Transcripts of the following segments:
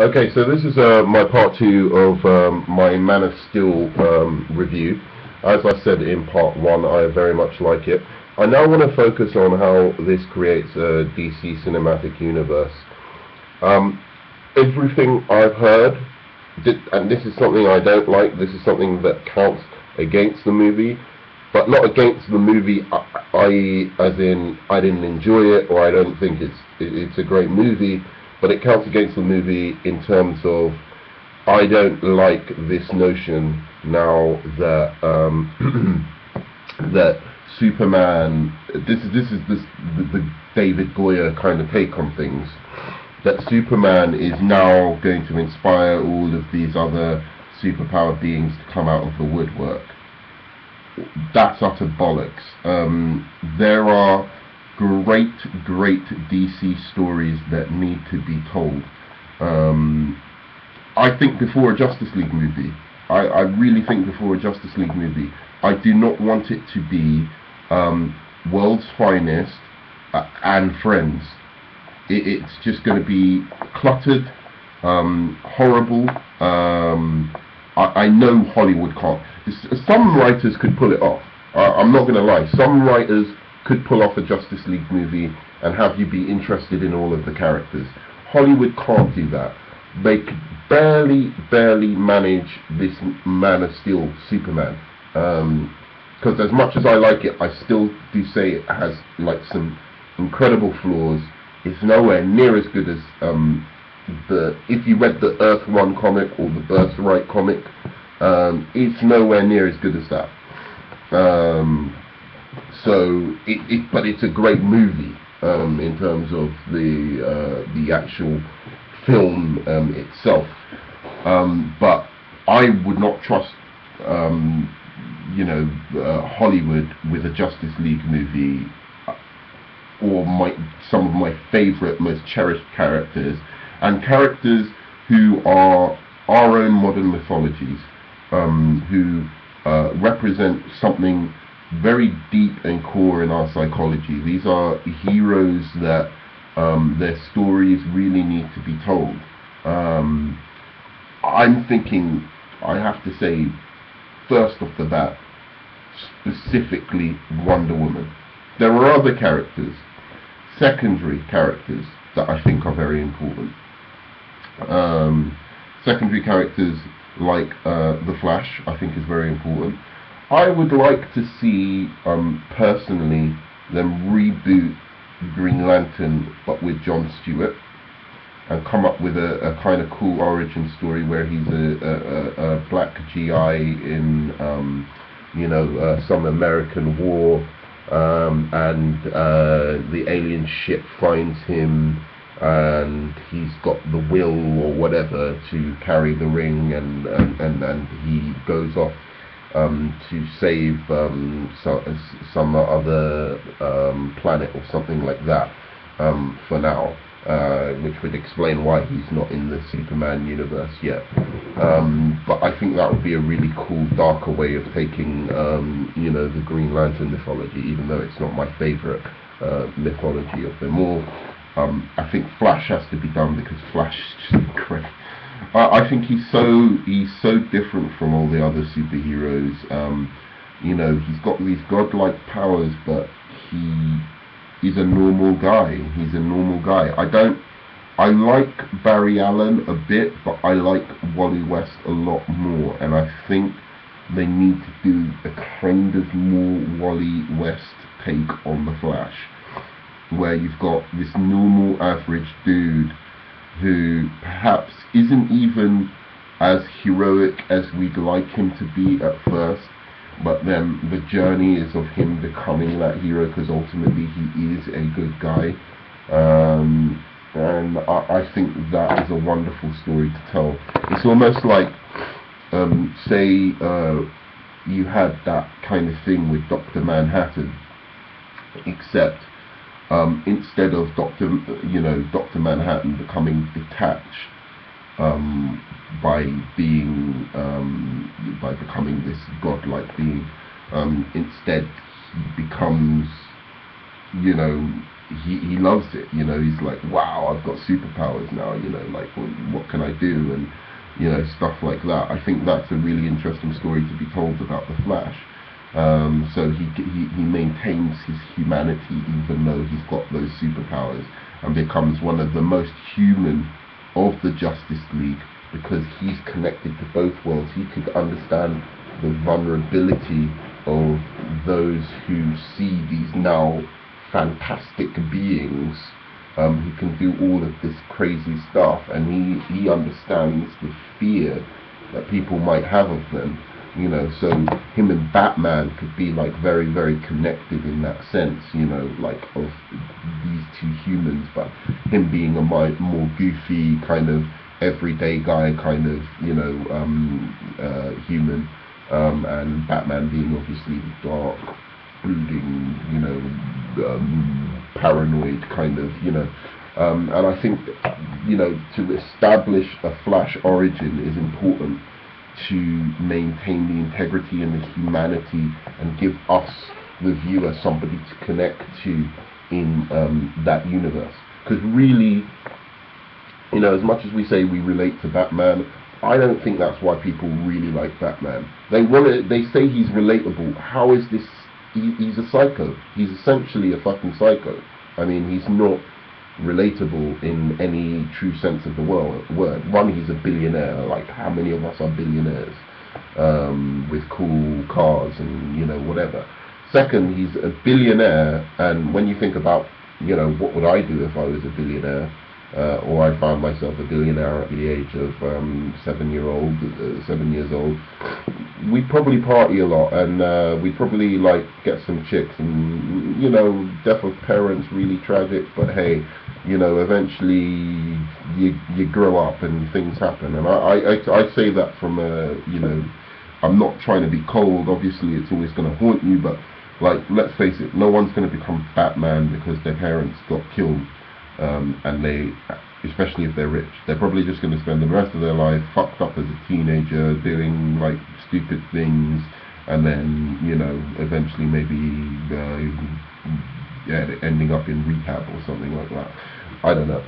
Okay, so this is uh, my part two of um, my Man of Steel um, review. As I said in part one, I very much like it. I now want to focus on how this creates a DC cinematic universe. Um, everything I've heard, and this is something I don't like, this is something that counts against the movie, but not against the movie, i.e., as in I didn't enjoy it or I don't think it's it's a great movie but it counts against the movie in terms of I don't like this notion now that um, that Superman. This is this is this, the, the David Goyer kind of take on things. That Superman is now going to inspire all of these other superpowered beings to come out of the woodwork. That's utter bollocks. Um, there are great, great DC stories that need to be told. Um, I think before a Justice League movie, I, I, really think before a Justice League movie, I do not want it to be um, World's Finest uh, and Friends. It, it's just going to be cluttered, um, horrible. Um, I, I, know Hollywood can't. Some writers could pull it off. I, I'm not going to lie. Some writers could pull off a Justice League movie and have you be interested in all of the characters. Hollywood can't do that. They could barely, barely manage this Man of Steel Superman. Because um, as much as I like it, I still do say it has like some incredible flaws. It's nowhere near as good as um, the if you read the Earth One comic or the Birthright comic. Um, it's nowhere near as good as that. Um, so, it, it, but it's a great movie um, in terms of the uh, the actual film um, itself. Um, but I would not trust, um, you know, uh, Hollywood with a Justice League movie uh, or my some of my favourite, most cherished characters, and characters who are our own modern mythologies, um, who uh, represent something very deep and core in our psychology. These are heroes that um, their stories really need to be told. Um, I'm thinking, I have to say, first off the bat, specifically Wonder Woman. There are other characters, secondary characters, that I think are very important. Um, secondary characters like uh, The Flash, I think is very important. I would like to see, um, personally, them reboot Green Lantern, but with John Stewart, and come up with a, a kind of cool origin story where he's a, a, a black GI in, um, you know, uh, some American war, um, and uh, the alien ship finds him and he's got the will or whatever to carry the ring and, and, and, and he goes off um, to save um, so, some other um, planet or something like that um, for now, uh, which would explain why he's not in the Superman universe yet. Um, but I think that would be a really cool, darker way of taking, um, you know, the Green Lantern mythology, even though it's not my favorite uh, mythology of them all. I think Flash has to be done because Flash is just great. I, I think he's so he's so different from all the other superheroes. Um, you know, he's got these godlike powers, but he is a normal guy. He's a normal guy. I don't. I like Barry Allen a bit, but I like Wally West a lot more, and I think they need to do a kind of more Wally West take on the Flash, where you've got this normal average dude who perhaps isn't even as heroic as we'd like him to be at first, but then the journey is of him becoming that hero because ultimately he is a good guy. Um, and I, I, think that is a wonderful story to tell. It's almost like, um, say, uh, you had that kind of thing with Dr. Manhattan, except um, instead of Doctor, you know, Doctor Manhattan becoming detached um, by being um, by becoming this godlike being, um, instead he becomes, you know, he he loves it. You know, he's like, wow, I've got superpowers now. You know, like what, what can I do and you know stuff like that. I think that's a really interesting story to be told about the Flash. Um, so he, he he maintains his humanity even though he's got those superpowers and becomes one of the most human of the Justice League because he's connected to both worlds. He could understand the vulnerability of those who see these now fantastic beings um, who can do all of this crazy stuff, and he, he understands the fear that people might have of them. You know, so him and Batman could be like very, very connected in that sense. You know, like of these two humans, but him being a more goofy kind of everyday guy, kind of you know um, uh, human, um, and Batman being obviously dark, brooding, you know, um, paranoid kind of, you know. Um, and I think, you know, to establish a Flash origin is important to maintain the integrity and the humanity and give us, the viewer, somebody to connect to in um, that universe. Because really, you know, as much as we say we relate to Batman, I don't think that's why people really like Batman. They want to. They say he's relatable. How is this? He, he's a psycho. He's essentially a fucking psycho. I mean, he's not relatable in any true sense of the word. Word. One, he's a billionaire. Like, how many of us are billionaires um, with cool cars and you know whatever? Second, he's a billionaire, and when you think about, you know, what would I do if I was a billionaire? Uh, or I found myself a billionaire at the age of um, seven year old, uh, seven years old, we'd probably party a lot and uh, we'd probably like get some chicks and you know, death of parents really tragic, but hey, you know, eventually you you grow up and things happen, and I I, I say that from a you know, I'm not trying to be cold. Obviously, it's always going to haunt you, but like let's face it, no one's going to become Batman because their parents got killed um, and they, especially if they're rich, they're probably just going to spend the rest of their life fucked up as a teenager, doing like stupid things, and then you know eventually maybe uh, yeah, ending up in rehab or something like that. I don't know,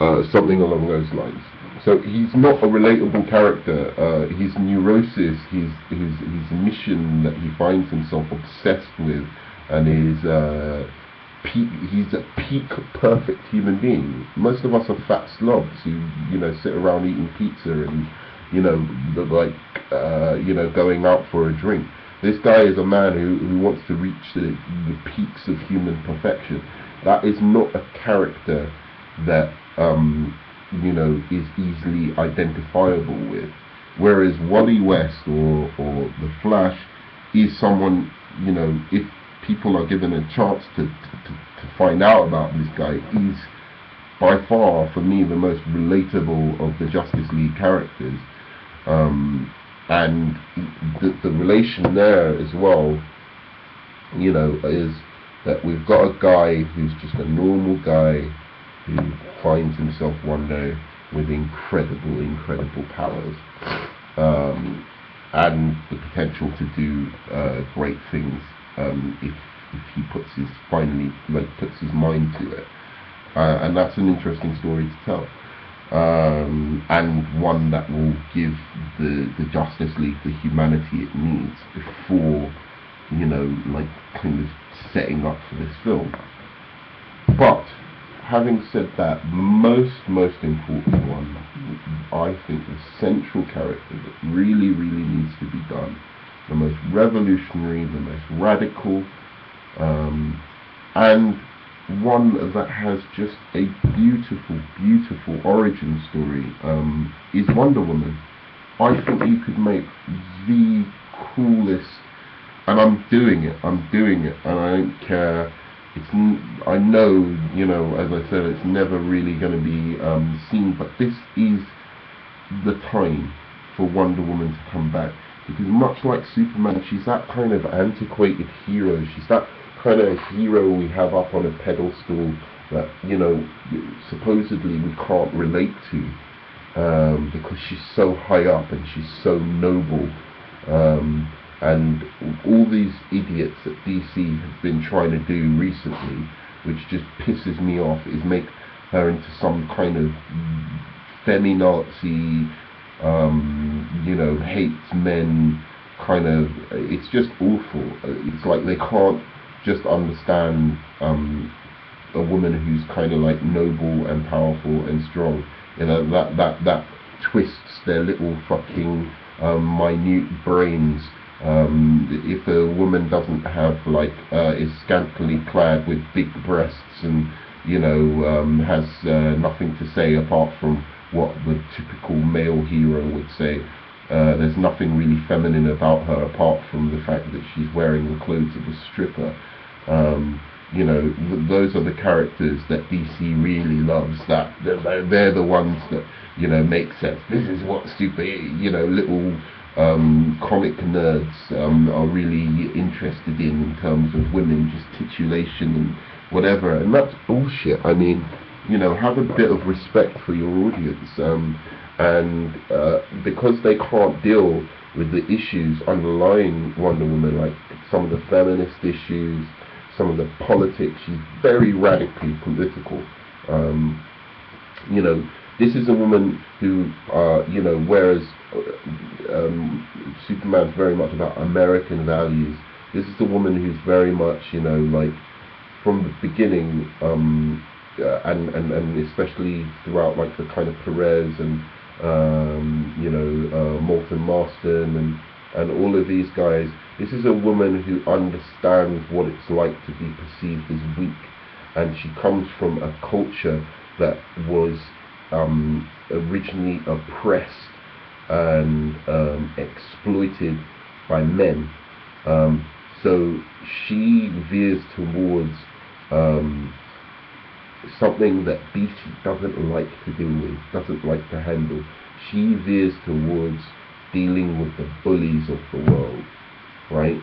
uh, something along those lines. So he's not a relatable character. Uh, his neurosis, his his his mission that he finds himself obsessed with, and his uh, peak, he's a peak perfect human being. Most of us are fat slobs who, you know, sit around eating pizza and, you know, like, uh, you know, going out for a drink. This guy is a man who, who wants to reach the, the peaks of human perfection. That is not a character that, um, you know, is easily identifiable with. Whereas Wally West or, or The Flash is someone, you know, if people are given a chance to, to, to find out about this guy, he's by far, for me, the most relatable of the Justice League characters. Um, and the, the relation there as well, you know, is that we've got a guy who's just a normal guy who finds himself one day with incredible, incredible powers. Um, and the potential to do uh, great things um, if if he puts his finally like puts his mind to it, uh, and that's an interesting story to tell, um, and one that will give the the Justice League the humanity it needs before you know like kind of setting up for this film. But having said that, most most important one, I think the central character that really really needs to be done the most revolutionary, the most radical, um, and one that has just a beautiful, beautiful origin story um, is Wonder Woman. I think you could make the coolest, and I'm doing it. I'm doing it, and I don't care. It's I know, you know, as I said, it's never really going to be um, seen, but this is the time for Wonder Woman to come back because much like Superman, she's that kind of antiquated hero. She's that kind of hero we have up on a pedestal that you know supposedly we can't relate to um, because she's so high up and she's so noble. Um, and all these idiots that DC have been trying to do recently which just pisses me off, is make her into some kind of feminazi, um, you know, hates men kind of. It's just awful. It's like they can't just understand um, a woman who's kind of like noble and powerful and strong. You know that that that twists their little fucking um, minute brains. Um, if a woman doesn't have like uh, is scantily clad with big breasts and you know um, has uh, nothing to say apart from what the typical male hero would say. Uh, there's nothing really feminine about her apart from the fact that she's wearing the clothes of a stripper. Um, you know, th- those are the characters that DC really loves. That they're, they're the ones that you know make sense. This is what super, you know, little um, comic nerds um, are really interested in in terms of women, just titulation and whatever. And that's bullshit. I mean, you know, have a bit of respect for your audience. Um, and uh, because they can't deal with the issues underlying Wonder Woman, like some of the feminist issues, some of the politics. She's very radically political. Um, you know, this is a woman who, uh, you know, whereas uh, um, Superman's very much about American values, this is a woman who's very much, you know, like from the beginning, um, uh, and, and, and especially throughout like the kind of Perez and, um, you know, uh, Moulton Marston and, and all of these guys, this is a woman who understands what it's like to be perceived as weak, and she comes from a culture that was um, originally oppressed and um, exploited by men. Um, so she veers towards um, something that Beatty doesn't like to deal with, doesn't like to handle. She veers towards dealing with the bullies of the world right?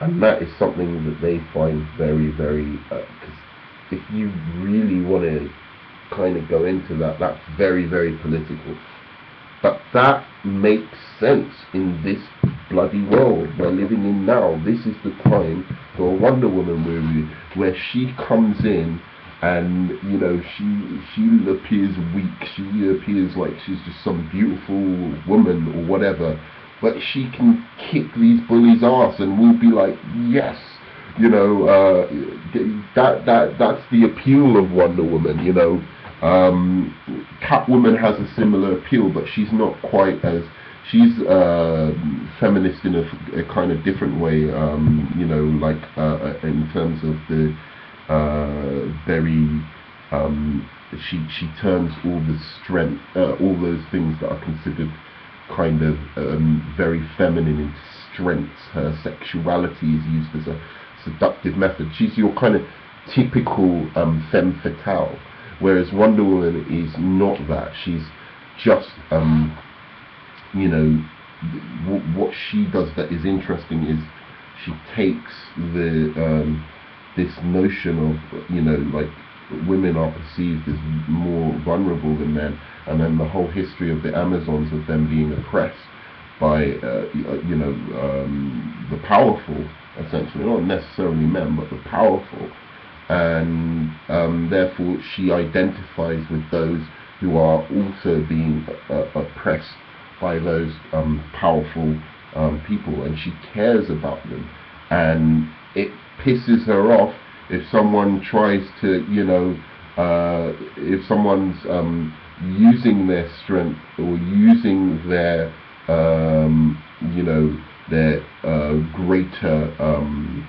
And that is something that they find very, very. Because uh, if you really want to kind of go into that, that's very, very political. But that makes sense in this bloody world we're living in now. This is the time for a Wonder Woman movie where she comes in and you know she she appears weak. She appears like she's just some beautiful woman or whatever but she can kick these bullies' ass, and we'll be like, yes, you know, uh, that that that's the appeal of Wonder Woman. You know, um, Catwoman has a similar appeal, but she's not quite as she's uh, feminist in a, a, kind of different way. Um, you know, like uh, uh in terms of the uh, very. Um, she she turns all the strength, uh, all those things that are considered kind of um, very feminine in strengths. Her sexuality is used as a seductive method. She's your kind of typical um, femme fatale, whereas Wonder Woman is not that. She's just, um, you know, what she does that is interesting is she takes the um, this notion of you know like women are perceived as more vulnerable than men, and then the whole history of the Amazons of them being oppressed by, uh, you know, um, the powerful, essentially, not necessarily men, but the powerful, and um, therefore she identifies with those who are also being uh, oppressed by those um, powerful um, people, and she cares about them, and it pisses her off if someone tries to, you know, uh, if someone's um, using their strength or using their, um, you know, their uh, greater um,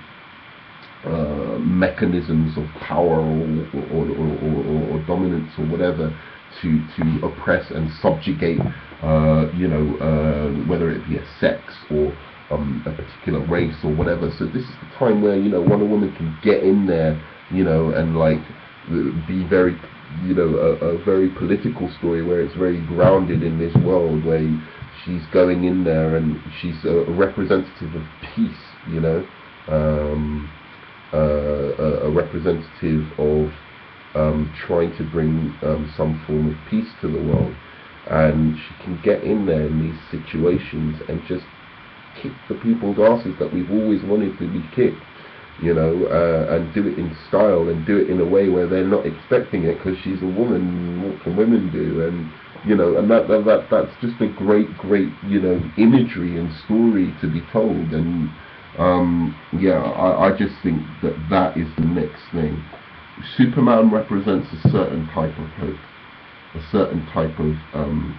uh, mechanisms of power or or, or, or, or, dominance or whatever to, to oppress and subjugate, uh, you know, uh, whether it be a sex or um, a particular race or whatever. So this is the time where you know Wonder Woman can get in there, you know, and like be very, you know, a, a very political story where it's very grounded in this world where she's going in there and she's a representative of peace, you know, um, uh, a, a, representative of um, trying to bring um, some form of peace to the world. And she can get in there in these situations and just kick the people's asses that we've always wanted to be kicked. you know, uh, and do it in style and do it in a way where they're not expecting it because she's a woman. What can women do? And you know, and that, that that that's just a great, great, you know, imagery and story to be told. And um, yeah, I, I just think that that is the next thing. Superman represents a certain type of hope, a certain type of, um,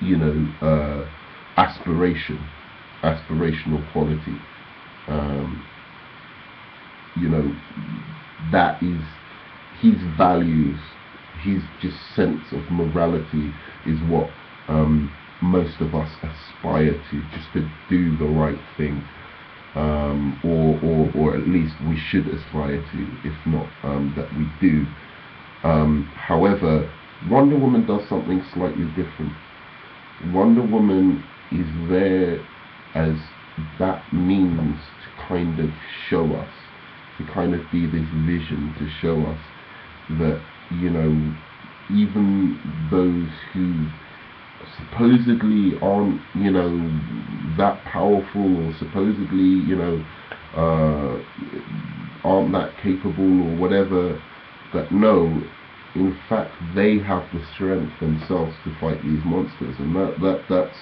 you know, uh, aspiration, aspirational quality. Um, you know, that is his values, his just sense of morality is what um, most of us aspire to, just to do the right thing. Um, or, or, or at least we should aspire to, if not um, that we do. Um, however, Wonder Woman does something slightly different. Wonder Woman is there as that means to kind of show us to kind of be this vision to show us that, you know, even those who supposedly aren't, you know, that powerful or supposedly, you know, uh, aren't that capable or whatever, that no, in fact, they have the strength themselves to fight these monsters, and that that that's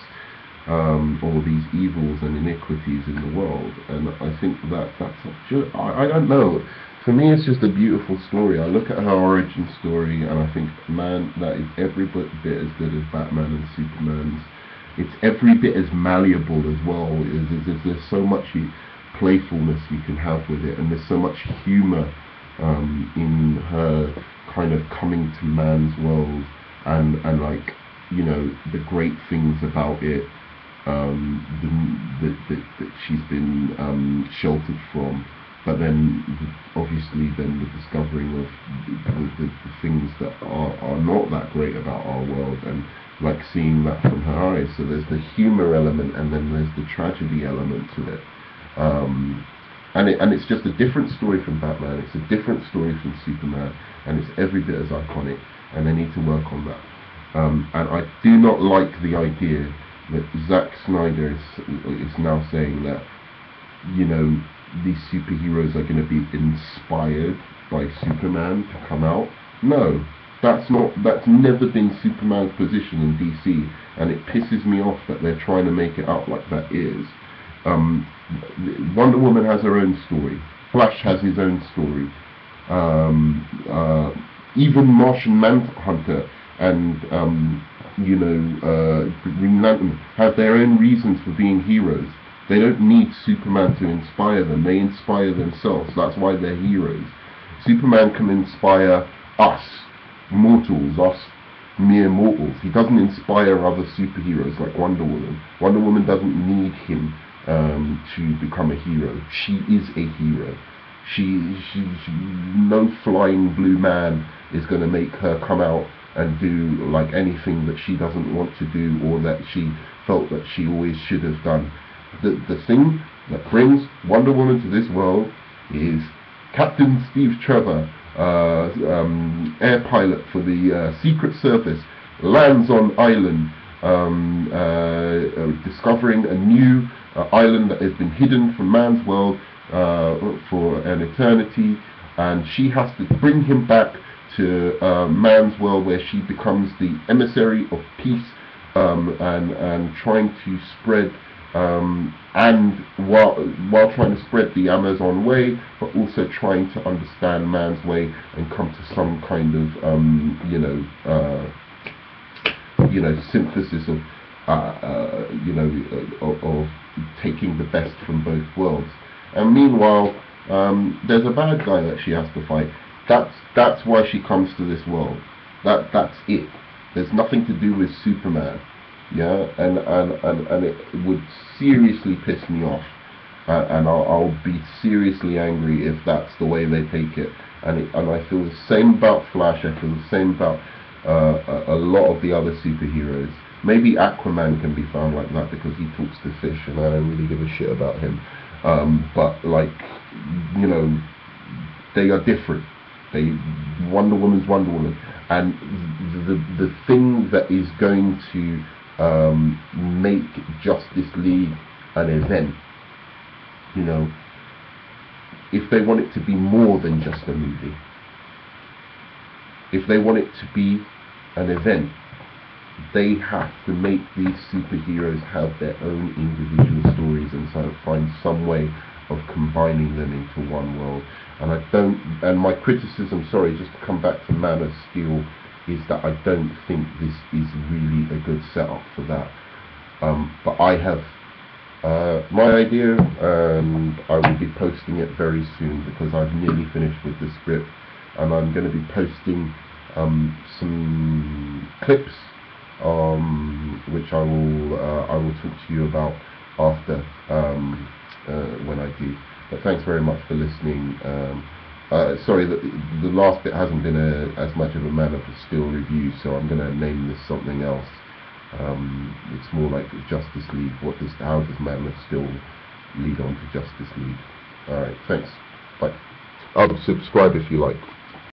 um, all these evils and iniquities in the world. And I think that that's just, I, I don't know. For me, it's just a beautiful story. I look at her origin story and I think, man, that is every bit, as good as Batman and Superman's. It's every bit as malleable as well. There's, there's, so much playfulness you can have with it, and there's so much humor um, in her kind of coming to man's world and and like you know the great things about it um, the, the, the, that she's been um, sheltered from. But then, obviously, then the discovering of the, things that are, are not that great about our world, and like seeing that from her eyes. So there's the humor element, and then there's the tragedy element to it. Um, and it, and it's just a different story from Batman. It's a different story from Superman, and it's every bit as iconic. And they need to work on that. Um, and I do not like the idea that Zack Snyder is, is now saying that, you know, these superheroes are going to be inspired by Superman to come out. No, that's not. That's never been Superman's position in DC, and it pisses me off that they're trying to make it out like that is. Um, Wonder Woman has her own story. Flash has his own story. Um, uh, even Martian Manhunter and um, you know, uh, have their own reasons for being heroes. They don't need Superman to inspire them. They inspire themselves. That's why they're heroes. Superman can inspire us, mortals, us mere mortals. He doesn't inspire other superheroes like Wonder Woman. Wonder Woman doesn't need him um, to become a hero. She is a hero. She, she, she no flying blue man is going to make her come out and do like anything that she doesn't want to do or that she felt that she always should have done. The, the thing that brings Wonder Woman to this world is Captain Steve Trevor, uh, um, air pilot for the uh, Secret Service, lands on island, um, uh, uh discovering a new uh, island that has been hidden from man's world uh, for an eternity, and she has to bring him back to uh, man's world where she becomes the emissary of peace um, and, and trying to spread um, and while, while trying to spread the Amazon way, but also trying to understand man's way and come to some kind of, um, you know, uh, you know, synthesis of, uh, uh, you know, of, of, taking the best from both worlds. And meanwhile, um, there's a bad guy that she has to fight. That's that's why she comes to this world. That that's it. There's nothing to do with Superman. Yeah, and and and, and it would seriously piss me off, uh, and I'll, I'll be seriously angry if that's the way they take it. And it, and I feel the same about Flash. I feel the same about uh, a, a lot of the other superheroes. Maybe Aquaman can be found like that because he talks to fish, and I don't really give a shit about him. Um, but like, you know, they are different. They Wonder Woman's Wonder Woman, and the the thing that is going to um, make Justice League an event, you know, if they want it to be more than just a movie, if they want it to be an event, they have to make these superheroes have their own individual stories and sort of find some way of combining them into one world. And I don't, and my criticism, sorry, just to come back to Man of Steel, is that I don't think this is really a good setup for that. Um, but I have uh, my idea, and I will be posting it very soon because I've nearly finished with the script, and I'm going to be posting um, some clips, um, which I will uh, I will talk to you about after um, uh, when I do. But thanks very much for listening. Um, uh, sorry, the, the last bit hasn't been a, as much of a Man of Steel review, so I'm going to name this something else. Um, it's more like Justice League. What does how does Man of Steel lead on to Justice League? All right, thanks. Bye. I'll subscribe if you like.